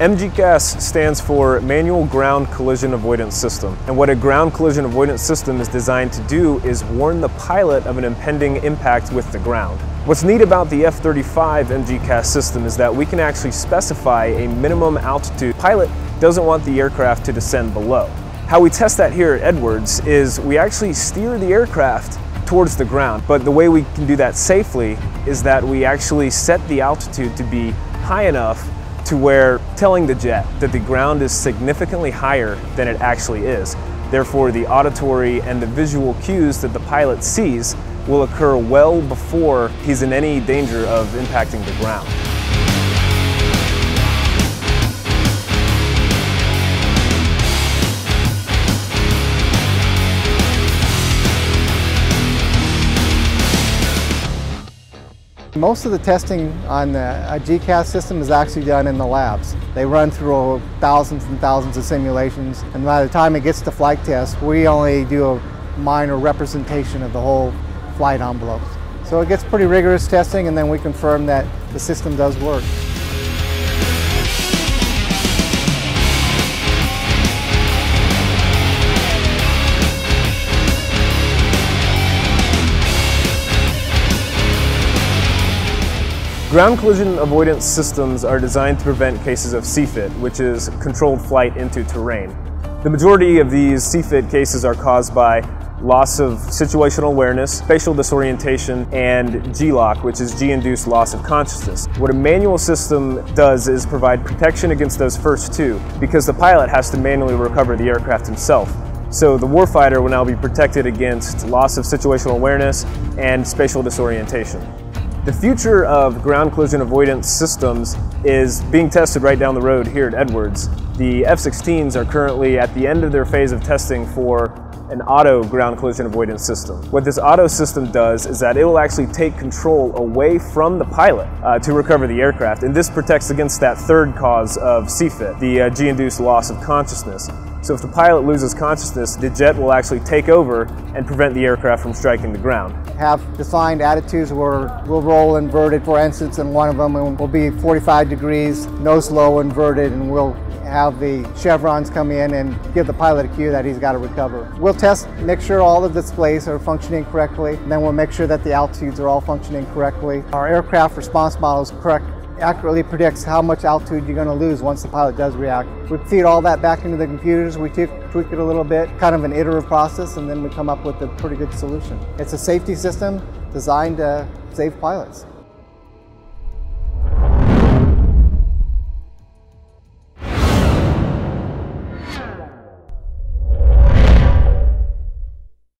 MGCAS stands for Manual Ground Collision Avoidance System. And what a ground collision avoidance system is designed to do is warn the pilot of an impending impact with the ground. What's neat about the F-35 MGCAS system is that we can actually specify a minimum altitude pilot doesn't want the aircraft to descend below. How we test that here at Edwards is we actually steer the aircraft towards the ground, but the way we can do that safely is that we actually set the altitude to be high enough to where telling the jet that the ground is significantly higher than it actually is. Therefore, the auditory and the visual cues that the pilot sees will occur well before he's in any danger of impacting the ground. Most of the testing on the uh, GCAS system is actually done in the labs. They run through thousands and thousands of simulations, and by the time it gets to flight test, we only do a minor representation of the whole flight envelope. So it gets pretty rigorous testing, and then we confirm that the system does work. Ground collision avoidance systems are designed to prevent cases of CFIT, which is controlled flight into terrain. The majority of these CFIT cases are caused by loss of situational awareness, spatial disorientation, and GLOC, which is G-induced loss of consciousness. What a manual system does is provide protection against those first two, because the pilot has to manually recover the aircraft himself. So the warfighter will now be protected against loss of situational awareness and spatial disorientation. The future of ground collision avoidance systems is being tested right down the road here at Edwards. The F-16s are currently at the end of their phase of testing for an auto ground collision avoidance system. What this auto system does is that it will actually take control away from the pilot uh, to recover the aircraft, and this protects against that third cause of CFIT, the uh, G-induced loss of consciousness. So if the pilot loses consciousness, the jet will actually take over and prevent the aircraft from striking the ground. Have defined attitudes where we'll roll inverted, for instance, and one of them will be 45 degrees, nose low inverted, and we'll have the chevrons come in and give the pilot a cue that he's got to recover. We'll test, make sure all the displays are functioning correctly, and then we'll make sure that the altitudes are all functioning correctly. Our aircraft response model is correct accurately predicts how much altitude you're going to lose once the pilot does react. We feed all that back into the computers, we tweak it a little bit, kind of an iterative process, and then we come up with a pretty good solution. It's a safety system designed to save pilots.